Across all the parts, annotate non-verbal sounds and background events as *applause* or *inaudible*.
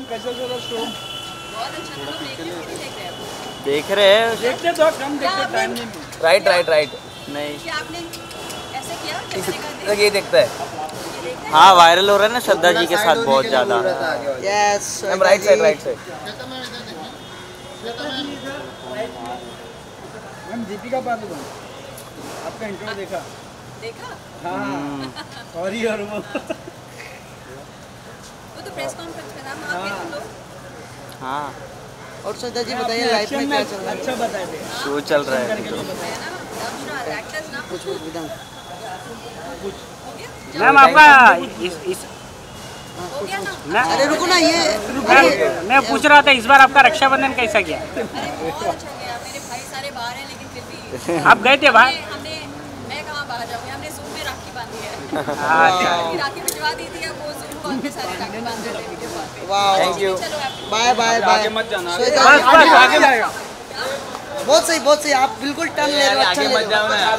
Ma'am कैसा चला show बहुत अच्छा देख रहे हो कि नहीं देख रहे देख रहे देखते तो कम देखते टाइम नहीं राइट राइट राइट नहीं। क्या आपने ऐसे किया? ये देखता है। हाँ? वायरल हो रहा है ना श्रद्धा जी के साथ बहुत ज़्यादा। Yes right side right side Deepika Padukone आपका इंटरव्यू देखा? देखा? हाँ। सॉरी और वो। वो तो प्रेस कॉन्फ्रेंस में था वहाँ पे हम लोग हाँ। और श्रद्धा जी बताइए लाइफ में क्या चल रहा है? अच्छा शो चल रहा है है ना। कुछ कुछ विधान। मैम आपका इस इस अरे रुको ना ये मैं मैं पूछ रहा था इस बार आपका रक्षाबंधन कैसा गया? अरे बहुत अच्छा गया। मेरे भाई सारे बाहर हैं लेकिन फिर भी आप गए थे बाहर हमने हमने मैं कहाँ बाहर जाऊँगी। हमने जूम में राखी बांधी है। *laughs* राखी भिजवा दी थी अब वो जूम कॉल पे सारे राखी बाँध रहे थे वीडियो कॉल पे वाह thank you bye bye bye आगे मत जाना। बस बस आगे जाएगा। बहुत सही बहुत सही। आप बिल्कुल टर्न ले रहे हो अच्छा ले रहे हो।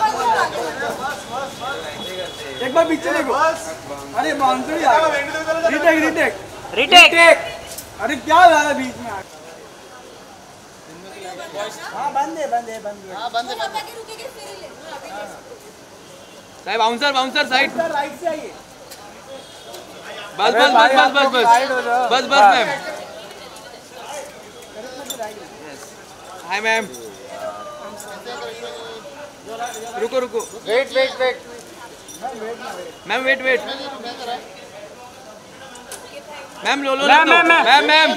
एक बार पीछे देखो। अरे बाउंसरी आ रीटेक रीटेक रिटेक अरे क्या हो रहा है बीच में? हाँ बंद है बंद है बंद है। रुकेंगे फिर ही ले। साहब bouncer bouncer side sir right से आइए। बस बस बस बस बस। साइड हो जाओ। बस बस मैम हाय मैम रुको रुको। Wait wait wait ma'am wait wait ma'am लो लो मैम, लो मैम, मैम।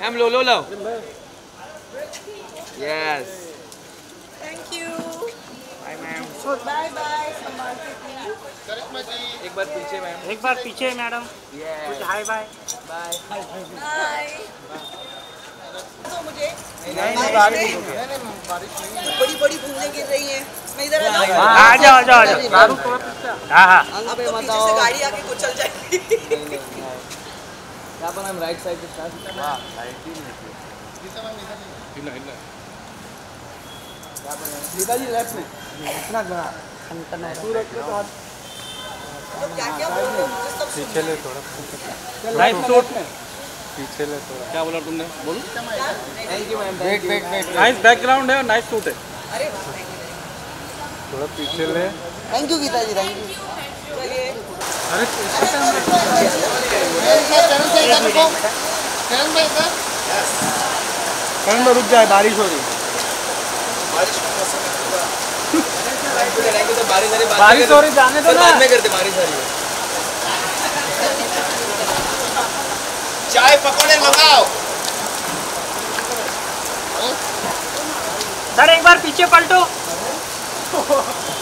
मैम लो लो लो yes thank you bye bye एक बार पीछे मैम। एक बार पीछे मैडम। कुछ हाय बाय बाय बाय तो मुझे बड़ी बड़ी बूंदें गिर रही हैं। मैं इधर आ जाऊँ? हाँ आ जाओ आ जाओ आ जाओ। हाँ हाँ अंग अब तो पीछे से गाड़ी आके कुचल जाएगी। क्या पर हम राइट साइड से स्टार्ट हाँ गीता जी लेफ़्ट में इतना तो क्या क्या बोल रहे हो मुझे सब सुनना है। क्या बोला तुमने? बोलो। Thank you ma'am wait wait wait nice background है और नाइस सूट है अरे thank you Geeta ji thank you चलिए करण में रुक जाए बारिश हो रही बारिश हो रही जाने दो ना। में करते बारिश आ रही है। चाय पकौड़े मंगाओ। सर एक बार पीछे पलटो। *laughs*